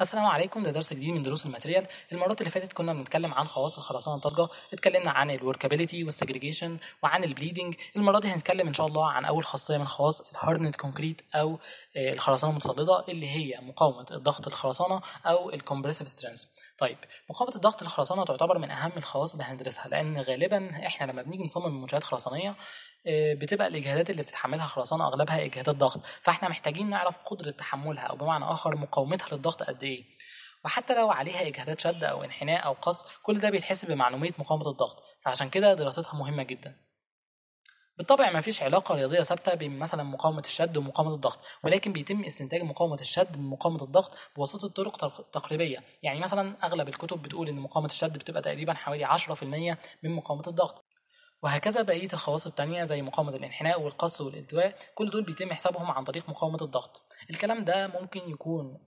السلام عليكم ده درس جديد من دروس ال material. المرات اللي فاتت كنا بنتكلم عن خواص الخرسانه الطازجه اتكلمنا عن ال workability وال segregation وعن ال bleeding المرة دي هنتكلم إن شاء الله عن أول خاصية من خواص ال hardened concrete أو الخرسانه المتصلده اللي هي مقاومة الضغط الخرسانه أو ال compressive strength طيب مقاومة الضغط الخرسانه تعتبر من أهم الخواص اللي هندرسها لأن غالبا إحنا لما بنيجي نصمم منشآت خرسانيه آه، بتبقى الإجهادات اللي بتتحملها الخرسانه أغلبها إجهادات ضغط. فإحنا محتاجين نعرف قدرة تحملها أو بمعنى آخر مقاومتها للضغط قد إيه وحتى لو عليها اجهادات شد أو انحناء أو قص كل ده بيتحسب بمعلومية مقاومة الضغط. فعشان كده دراستها مهمة جدا. بالطبع ما فيش علاقة رياضية ثابتة بين مثلا مقاومة الشد ومقاومة الضغط ولكن بيتم استنتاج مقاومة الشد من مقاومة الضغط بواسطة طرق تق- تقريبية يعني مثلا أغلب الكتب بتقول إن مقاومة الشد بتبقى تقريبا حوالي 10% من مقاومة الضغط. وهكذا بقية الخواص التانية زي مقاومة الانحناء والقص والالتواء كل دول بيتم حسابهم عن طريق مقاومة الضغط. الكلام ده ممكن يكون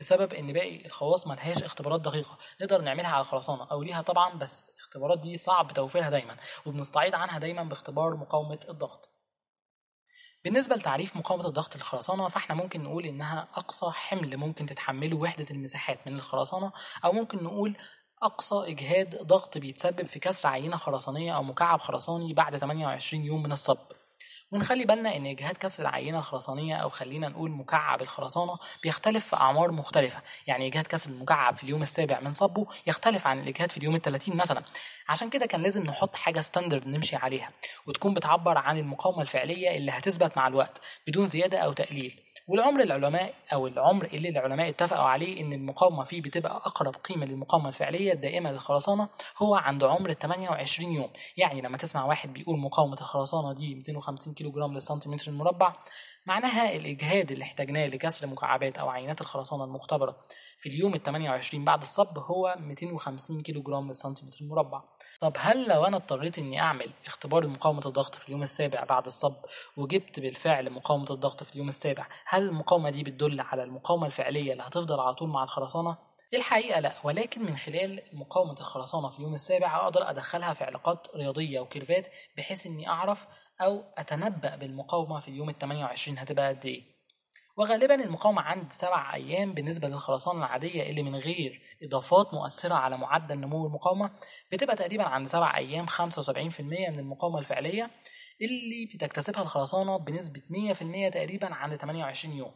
بسبب إن باقي الخواص ملهاش اختبارات دقيقة نقدر نعملها على الخرسانه أو ليها طبعا بس الاختبارات دي صعب توفيرها دايما وبنستعيض عنها دايما باختبار مقاومة الضغط. بالنسبة لتعريف مقاومة الضغط للخرسانة فإحنا ممكن نقول إنها أقصى حمل ممكن تتحمله وحدة المساحات من الخرسانة أو ممكن نقول أقصى إجهاد ضغط بيتسبب في كسر عينة خرسانية أو مكعب خرساني بعد 28 يوم من الصب. ونخلي بالنا إن إجهاد كسر العينة الخرسانية أو خلينا نقول مكعب الخرسانة بيختلف في أعمار مختلفة. يعني إجهاد كسر المكعب في اليوم السابع من صبه يختلف عن الإجهاد في اليوم الثلاثين مثلا. عشان كده كان لازم نحط حاجة ستاندرد نمشي عليها. وتكون بتعبر عن المقاومة الفعلية اللي هتثبت مع الوقت بدون زيادة أو تقليل. والعمر العلماء أو العمر اللي العلماء اتفقوا عليه إن المقاومة فيه بتبقى أقرب قيمة للمقاومة الفعلية الدائمة للخرسانة هو عند عمر 28 يوم. يعني لما تسمع واحد بيقول مقاومة الخرسانة دي 250 كيلو جرام للسنتيمتر المربع معناها الإجهاد اللي احتاجناه لكسر مكعبات أو عينات الخرسانة المختبرة. في اليوم ال 28 بعد الصب هو 250 كيلو جرام للسنتيمتر المربع. طب هل لو أنا اضطريت إني أعمل اختبار مقاومه الضغط في اليوم السابع بعد الصب وجبت بالفعل مقاومة الضغط في اليوم السابع هل المقاومة دي بتدل على المقاومة الفعلية اللي هتفضل على طول مع الخرسانة؟ الحقيقة لا ولكن من خلال مقاومة الخرسانة في اليوم السابع أقدر أدخلها في علاقات رياضية و curve ات بحيث إني أعرف أو أتنبأ بالمقاومة في اليوم ال 28 هتبقى قد إيه. وغالبا المقاومة عند سبع أيام بالنسبة للخرسانة العادية اللي من غير إضافات مؤثرة على معدل نمو المقاومة بتبقى تقريبا عند سبع أيام 75% من المقاومة الفعلية اللي بتكتسبها الخرسانة بنسبة 100% تقريبا عند 28 يوم.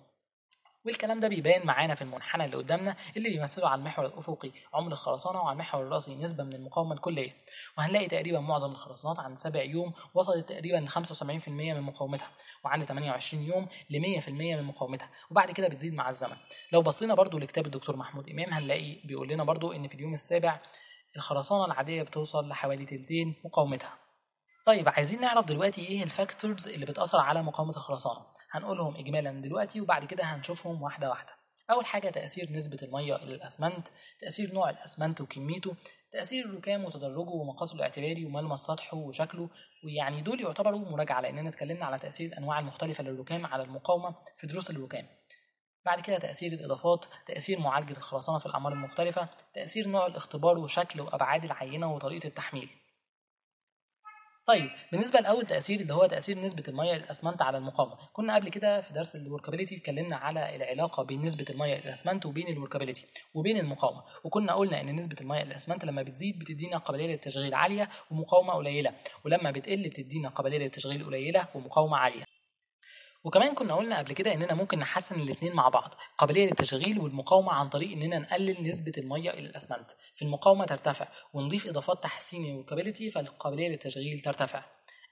والكلام ده بيبان معانا في المنحنى اللي قدامنا اللي بيمثله على المحور الأفقي عمر الخرسانة وعلى المحور الرأسي نسبة من المقاومة الكلية. وهنلاقي تقريبا معظم الخرسانات عند سبع يوم وصلت تقريبا ل 75% من مقاومتها وعند 28 يوم ل 100% من مقاومتها وبعد كده بتزيد مع الزمن. لو بصينا برضو لكتاب الدكتور محمود إمام هنلاقي بيقول لنا برضو إن في اليوم السابع الخرسانة العادية بتوصل لحوالي تلتين مقاومتها. طيب عايزين نعرف دلوقتي إيه الفاكتورز اللي بتأثر على مقاومة الخرسانة؟ هنقولهم إجمالا دلوقتي وبعد كده هنشوفهم واحدة واحدة. أول حاجة تأثير نسبة المية إلى الأسمنت تأثير نوع الأسمنت وكميته تأثير الركام وتدرجه ومقاسه الاعتباري وملمس سطحه وشكله ويعني دول يعتبروا مراجعة لأننا اتكلمنا على تأثير الأنواع المختلفة للركام على المقاومة في دروس الركام. بعد كده تأثير الإضافات تأثير معالجة الخرسانة في الأعمار المختلفة تأثير نوع الاختبار وشكل وأبعاد العينة وطريقة التحميل. طيب بالنسبة لأول تأثير اللي هو تأثير نسبة المية للاسمنت على المقاومة كنا قبل كده في درس ال workability اتكلمنا على العلاقة بين نسبة المية للاسمنت وبين ال workability وبين المقاومة وكنا قلنا إن نسبة المية للاسمنت لما بتزيد بتدينا قابلية للتشغيل عالية ومقاومة قليلة ولما بتقل بتدينا قابلية للتشغيل قليلة ومقاومة عالية. وكمان كنا قلنا قبل كده إننا ممكن نحسن الاثنين مع بعض قابلية للتشغيل والمقاومة عن طريق إننا نقلل نسبة المية إلى الأسمنت. في المقاومة ترتفع ونضيف إضافات تحسين الوركابيلتي فالقابلية للتشغيل ترتفع.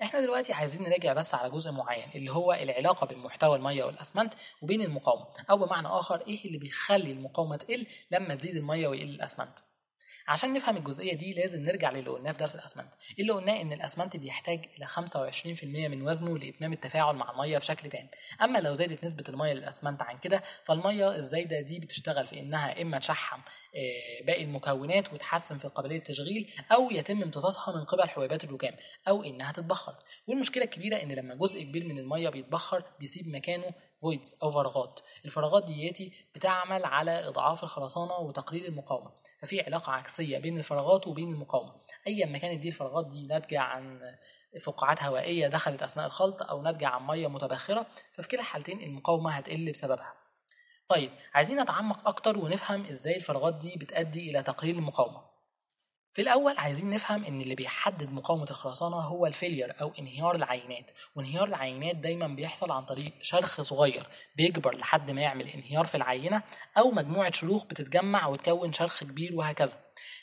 إحنا دلوقتي عايزين نراجع بس على جزء معين اللي هو العلاقة بين محتوى المية والأسمنت وبين المقاومة أو بمعنى آخر إيه اللي بيخلي المقاومة تقل لما تزيد المية ويقل الأسمنت. عشان نفهم الجزئية دي لازم نرجع للي قلناه في درس الأسمنت. اللي قلناه إن الأسمنت بيحتاج إلى 25% من وزنه لإتمام التفاعل مع المية بشكل تام. أما لو زادت نسبة المية للأسمنت عن كده فالمية الزايدة دي بتشتغل في إنها إما تشحم آه، باقي المكونات وتحسن في قابلية التشغيل أو يتم امتصاصها من قبل حبيبات الركام أو إنها تتبخر. والمشكلة الكبيرة إن لما جزء كبير من المية بيتبخر بيسيب مكانه فويدز أو فراغات الفراغات دياتي بتعمل على إضعاف الخرسانة وتقليل المقاومة. ففي علاقة عكسية بين الفراغات وبين المقاومة. ايا ما كانت دي الفراغات دي ناتجة عن فقاعات هوائية دخلت أثناء الخلط أو ناتجة عن مية متبخرة ففي كلا الحالتين المقاومة هتقل بسببها. طيب عايزين نتعمق أكتر ونفهم إزاي الفراغات دي بتؤدي إلى تقليل المقاومة. في الأول عايزين نفهم إن اللي بيحدد مقاومة الخرسانة هو ال failure أو انهيار العينات، وانهيار العينات دايما بيحصل عن طريق شرخ صغير بيكبر لحد ما يعمل انهيار في العينة أو مجموعة شروخ بتتجمع وتكون شرخ كبير وهكذا.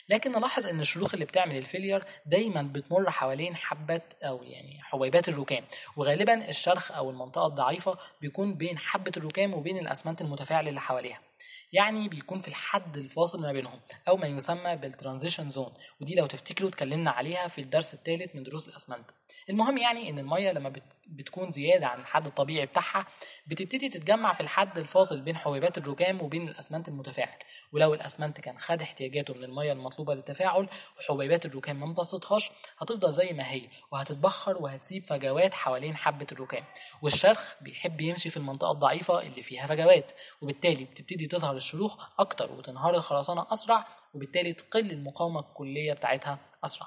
لكن نلاحظ إن الشروخ اللي بتعمل ال failure دايما بتمر حوالين حبات أو يعني حبيبات الركام وغالبا الشرخ أو المنطقة الضعيفة بيكون بين حبة الركام وبين الأسمنت المتفاعل اللي حواليها يعني بيكون في الحد الفاصل ما بينهم أو ما يسمى بال transition zone ودي لو تفتكروا اتكلمنا عليها في الدرس الثالث من دروس الأسمنت. المهم يعني إن المية لما بتكون زيادة عن الحد الطبيعي بتاعها بتبتدي تتجمع في الحد الفاصل بين حبيبات الركام وبين الأسمنت المتفاعل. ولو الأسمنت كان خد احتياجاته من المية المطلوبة للتفاعل وحبيبات الركام ما امتصتهاش هتفضل زي ما هي وهتتبخر وهتسيب فجوات حوالين حبة الركام والشرخ بيحب يمشي في المنطقة الضعيفة اللي فيها فجوات وبالتالي بتبتدي تظهر الشروخ أكتر وتنهار الخرسانة أسرع وبالتالي تقل المقاومة الكلية بتاعتها أسرع.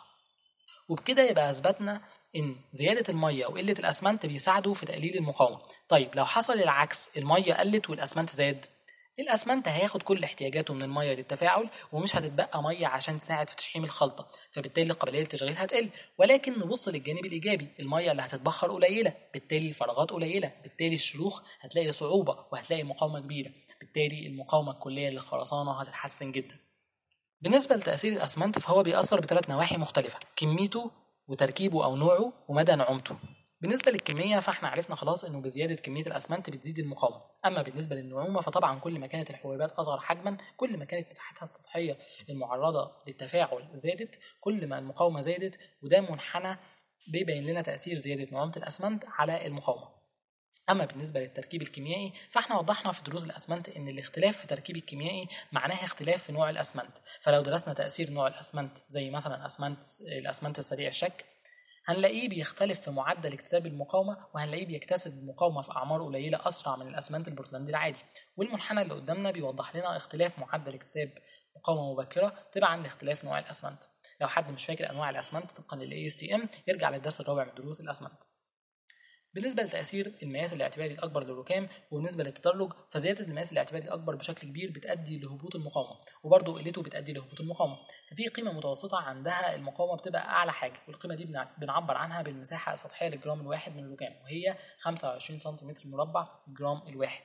وبكده يبقى أثبتنا إن زيادة المية وقلة الأسمنت بيساعدوا في تقليل المقاومة. طيب لو حصل العكس المية قلت والأسمنت زاد الأسمنت هياخد كل احتياجاته من المية للتفاعل ومش هتتبقى مية عشان تساعد في تشحيم الخلطة فبالتالي قابليه التشغيل هتقل. ولكن نبص للجانب الإيجابي المية اللي هتتبخر قليلة بالتالي الفراغات قليلة بالتالي الشروخ هتلاقي صعوبة وهتلاقي مقاومة كبيرة. بالتالي المقاومة الكلية للخرسانة هتتحسن جدا. بالنسبة لتأثير الأسمنت فهو بيأثر بثلاث نواحي مختلفة كميته وتركيبه أو نوعه ومدى نعومته. بالنسبة للكمية فاحنا عرفنا خلاص إنه بزيادة كمية الأسمنت بتزيد المقاومة. أما بالنسبة للنعومة فطبعا كل ما كانت الحبيبات أصغر حجما كل ما كانت مساحتها السطحية المعرضة للتفاعل زادت كل ما المقاومة زادت وده منحنى بيبين لنا تأثير زيادة نعومة الأسمنت على المقاومة. أما بالنسبة للتركيب الكيميائي فإحنا وضحنا في دروس الأسمنت إن الاختلاف في التركيب الكيميائي معناه اختلاف في نوع الأسمنت. فلو درسنا تأثير نوع الأسمنت زي مثلا أسمنت الأسمنت السريع الشك هنلاقيه بيختلف في معدل اكتساب المقاومة وهنلاقيه بيكتسب المقاومة في أعمار قليلة أسرع من الأسمنت البورتلاندي العادي. والمنحنى اللي قدامنا بيوضح لنا اختلاف معدل اكتساب مقاومة مبكرة تبعا لاختلاف نوع الأسمنت. لو حد مش فاكر أنواع الأسمنت طبقا لل ASTM يرجع للدرس الرابع من دروس الأسمنت. بالنسبة لتأثير المقياس الاعتباري الأكبر للركام وبالنسبة للتدرج فزيادة المقياس الاعتباري الأكبر بشكل كبير بتؤدي لهبوط المقاومة وبرضه قلته بتؤدي لهبوط المقاومة. ففي قيمة متوسطة عندها المقاومة بتبقى أعلى حاجة والقيمة دي بنعبر عنها بالمساحة السطحية للجرام الواحد من الركام وهي 25 سنتيمتر مربع الجرام الواحد.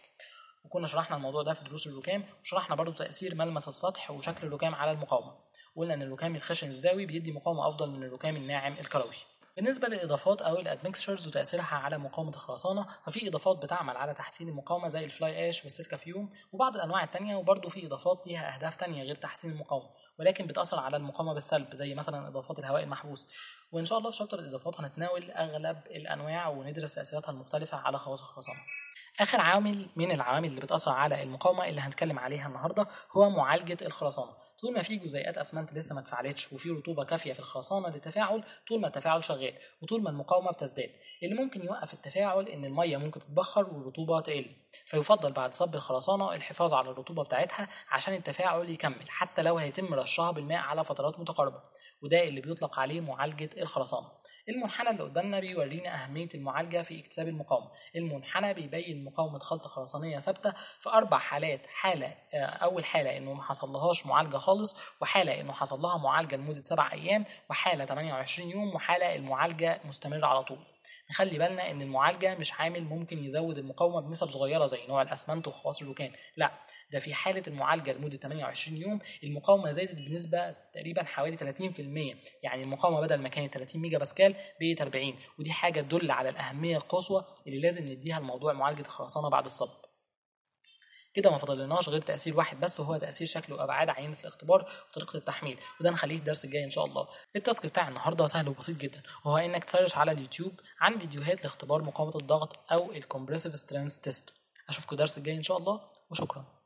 وكنا شرحنا الموضوع ده في دروس الركام وشرحنا برضه تأثير ملمس السطح وشكل الركام على المقاومة. وقلنا إن الركام الخشن الزاوي بيدي مقاومة أفضل من الركام الناعم الكروي. بالنسبة للإضافات أو ال admixtures وتأثيرها على مقاومة الخرسانة ففي إضافات بتعمل على تحسين المقاومة زي ال fly ash وال silica fume وبعض الأنواع التانية وبرضه في إضافات ليها أهداف تانية غير تحسين المقاومة ولكن بتأثر على المقاومة بالسلب زي مثلا إضافات الهواء المحبوس. وإن شاء الله في chapter الإضافات هنتناول أغلب الأنواع وندرس تأثيراتها المختلفة على خواص الخرسانة. آخر عامل من العوامل اللي بتأثر على المقاومة اللي هنتكلم عليها النهاردة هو معالجة الخرسانة. طول ما في جزيئات أسمنت لسه ما اتفعلتش وفي رطوبة كافية في الخرسانة للتفاعل طول ما التفاعل شغال وطول ما المقاومة بتزداد. اللي ممكن يوقف التفاعل إن المية ممكن تتبخر والرطوبة تقل. فيفضل بعد صب الخرسانة الحفاظ على الرطوبة بتاعتها عشان التفاعل يكمل حتى لو هيتم رشها بالماء على فترات متقاربة وده اللي بيطلق عليه معالجة الخرسانة. المنحنى اللي قدامنا بيورينا أهمية المعالجة في اكتساب المقاومة. المنحنى بيبين مقاومة خلطة خرسانية ثابتة في أربع حالات. حالة أول حالة إنه ما حصلهاش معالجة خالص وحالة إنه حصل لها معالجة لمدة سبع أيام وحالة 28 يوم وحالة المعالجة مستمرة على طول. نخلي بالنا إن المعالجة مش عامل ممكن يزود المقاومة بنسب صغيرة زي نوع الأسمنت وخواص الركام لا ده في حالة المعالجة لمدة 28 يوم المقاومة زادت بنسبة تقريبا حوالي 30% يعني المقاومة بدل ما كانت 30 ميجا باسكال بقت 40 ودي حاجة تدل على الأهمية القصوى اللي لازم نديها لموضوع معالجة الخرسانه بعد الصب كده ما فضلناش غير تأثير واحد بس وهو تأثير شكل وأبعاد عينة الاختبار وطريقة التحميل. وده نخليه الدرس الجاي إن شاء الله. ال task بتاع النهارده سهل وبسيط جدا. وهو إنك ت search على اليوتيوب عن فيديوهات لاختبار مقاومة الضغط أو ال compressive strength test. أشوفكم الدرس الجاي إن شاء الله وشكرا.